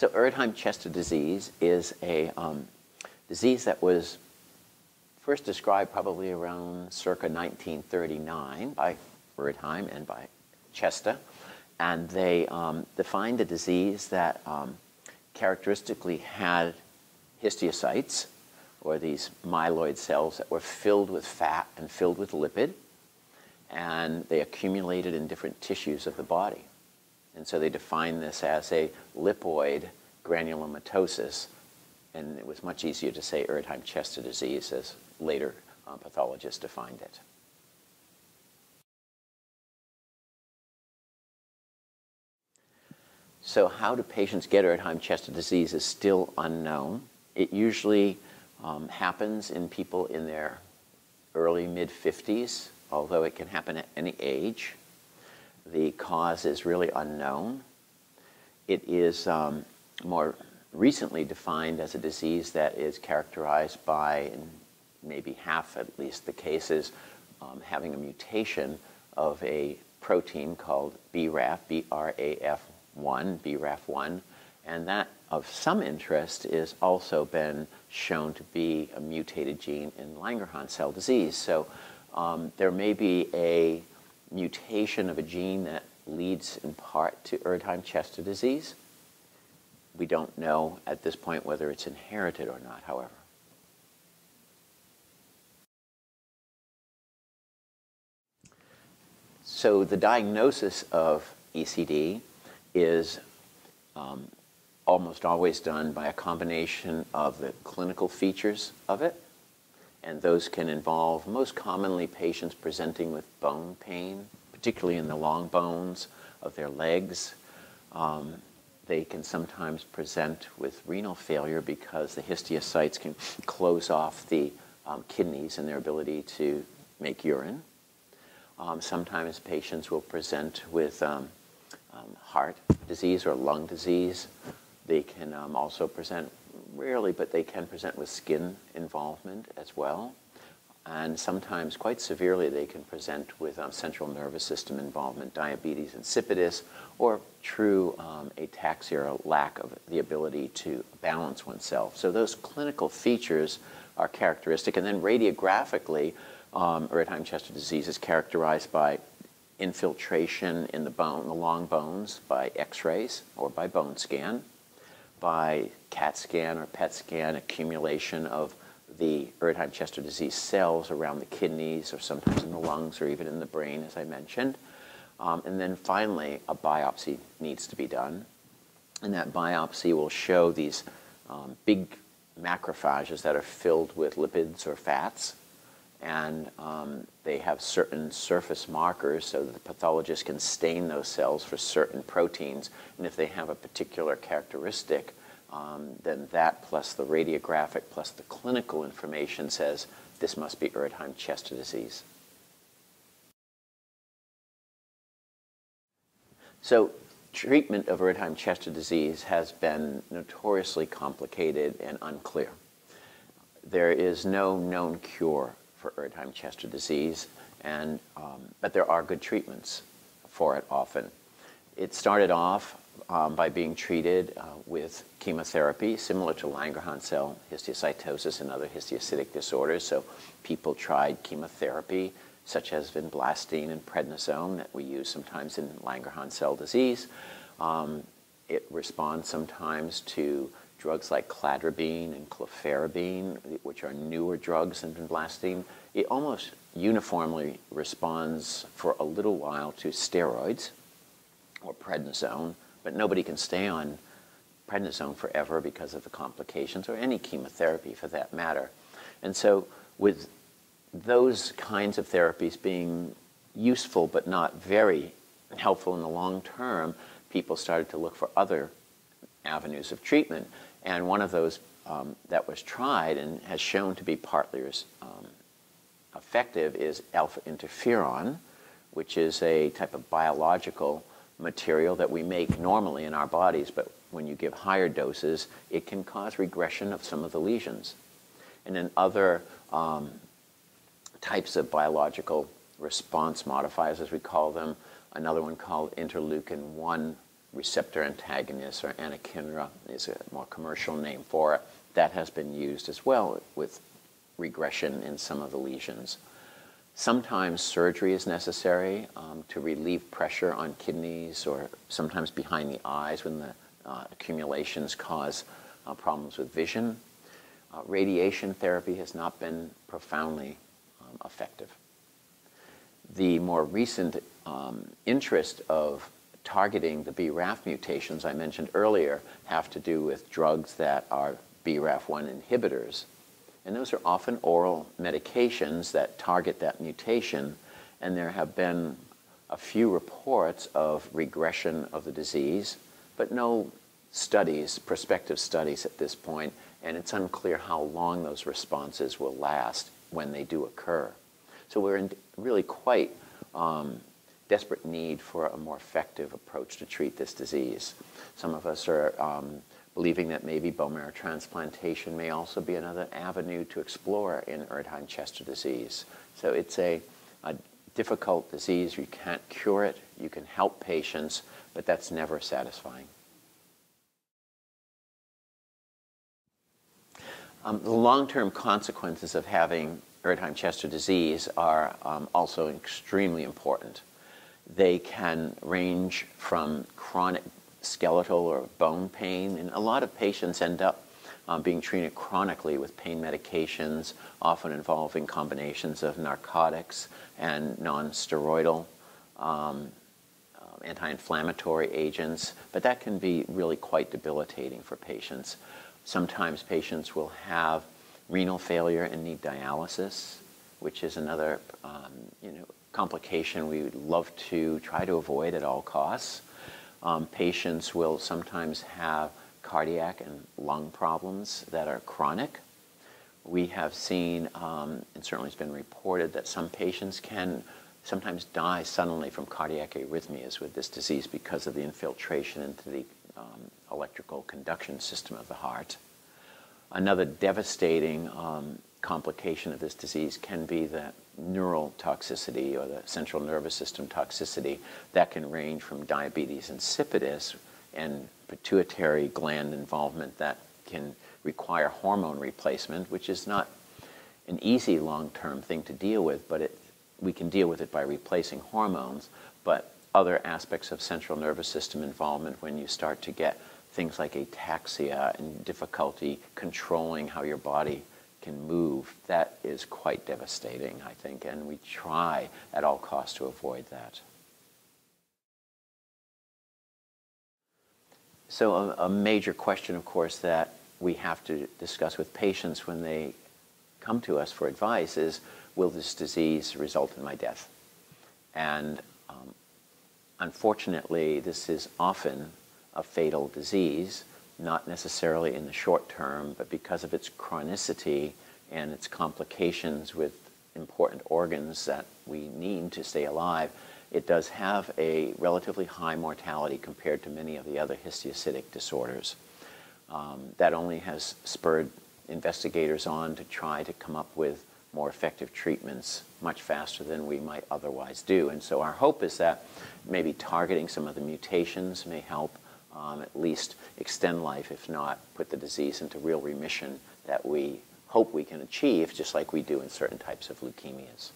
So Erdheim-Chester disease is a um, disease that was first described probably around circa 1939 by Erdheim and by Chester. And they um, defined a disease that um, characteristically had histiocytes, or these myeloid cells that were filled with fat and filled with lipid, and they accumulated in different tissues of the body. And so they defined this as a lipoid granulomatosis, and it was much easier to say Erdheim-Chester disease as later uh, pathologists defined it. So how do patients get Erdheim-Chester disease is still unknown. It usually um, happens in people in their early mid-50s, although it can happen at any age. The cause is really unknown. It is um, more recently defined as a disease that is characterized by, maybe half at least the cases, um, having a mutation of a protein called BRAF, B-R-A-F-1, BRAF1, and that of some interest is also been shown to be a mutated gene in Langerhans cell disease. So um, there may be a mutation of a gene that leads in part to Erdheim-Chester disease. We don't know at this point whether it's inherited or not, however. So the diagnosis of ECD is um, almost always done by a combination of the clinical features of it, and those can involve most commonly patients presenting with bone pain, particularly in the long bones of their legs. Um, they can sometimes present with renal failure because the histiocytes can close off the um, kidneys and their ability to make urine. Um, sometimes patients will present with um, um heart disease or lung disease. They can um, also present, rarely, but they can present with skin involvement as well. And sometimes, quite severely, they can present with um, central nervous system involvement, diabetes insipidus, or true um, ataxia or lack of the ability to balance oneself. So those clinical features are characteristic. And then radiographically, um, Erdheim-Chester disease is characterized by infiltration in the bone, the long bones, by x-rays or by bone scan by CAT scan or PET scan accumulation of the Erdheim-Chester disease cells around the kidneys or sometimes in the lungs or even in the brain, as I mentioned. Um, and then finally, a biopsy needs to be done. And that biopsy will show these um, big macrophages that are filled with lipids or fats. And um, they have certain surface markers so that the pathologist can stain those cells for certain proteins. And if they have a particular characteristic, um, then that plus the radiographic plus the clinical information says this must be Erdheim-Chester disease. So treatment of Erdheim-Chester disease has been notoriously complicated and unclear. There is no known cure for Erdheim-Chester disease, and, um, but there are good treatments for it often. It started off um, by being treated uh, with chemotherapy, similar to Langerhans cell histiocytosis and other histiocytic disorders. So people tried chemotherapy, such as vinblastine and prednisone that we use sometimes in Langerhans cell disease. Um, it responds sometimes to drugs like cladribine and clofarabine, which are newer drugs than vinblastine, it almost uniformly responds for a little while to steroids or prednisone, but nobody can stay on prednisone forever because of the complications or any chemotherapy for that matter. And so with those kinds of therapies being useful but not very helpful in the long term, people started to look for other avenues of treatment. And one of those um, that was tried and has shown to be partly um, effective is alpha interferon, which is a type of biological material that we make normally in our bodies, but when you give higher doses, it can cause regression of some of the lesions. And then other um, types of biological response modifiers, as we call them, another one called interleukin 1 receptor antagonist, or anakinra is a more commercial name for it. That has been used as well with regression in some of the lesions. Sometimes surgery is necessary um, to relieve pressure on kidneys or sometimes behind the eyes when the uh, accumulations cause uh, problems with vision. Uh, radiation therapy has not been profoundly um, effective. The more recent um, interest of targeting the BRAF mutations I mentioned earlier have to do with drugs that are BRAF1 inhibitors. And those are often oral medications that target that mutation. And there have been a few reports of regression of the disease, but no studies, prospective studies at this point, and it's unclear how long those responses will last when they do occur. So we're in really quite um, desperate need for a more effective approach to treat this disease. Some of us are um, believing that maybe bone marrow transplantation may also be another avenue to explore in Erdheim-Chester disease. So it's a, a difficult disease. You can't cure it. You can help patients, but that's never satisfying. Um, the long-term consequences of having Erdheim-Chester disease are um, also extremely important. They can range from chronic skeletal or bone pain, and a lot of patients end up um, being treated chronically with pain medications, often involving combinations of narcotics and non-steroidal um, uh, anti-inflammatory agents, but that can be really quite debilitating for patients. Sometimes patients will have renal failure and need dialysis, which is another um, you know, complication we would love to try to avoid at all costs. Um, patients will sometimes have cardiac and lung problems that are chronic. We have seen, um, and certainly it's been reported, that some patients can sometimes die suddenly from cardiac arrhythmias with this disease because of the infiltration into the um, electrical conduction system of the heart. Another devastating um, complication of this disease can be the neural toxicity or the central nervous system toxicity that can range from diabetes insipidus and pituitary gland involvement that can require hormone replacement, which is not an easy long-term thing to deal with, but it, we can deal with it by replacing hormones. But other aspects of central nervous system involvement when you start to get things like ataxia and difficulty controlling how your body can move, that is quite devastating, I think, and we try at all costs to avoid that. So a, a, major question, of course, that we have to discuss with patients when they come to us for advice is, will this disease result in my death? And um, unfortunately, this is often a fatal disease not necessarily in the short term, but because of its chronicity and its complications with important organs that we need to stay alive, it does have a relatively high mortality compared to many of the other histiocytic disorders. Um, that only has spurred investigators on to try to come up with more effective treatments much faster than we might otherwise do. And so our hope is that maybe targeting some of the mutations may help um, at least extend life, if not put the disease into real remission that we hope we can achieve, just like we do in certain types of leukemias.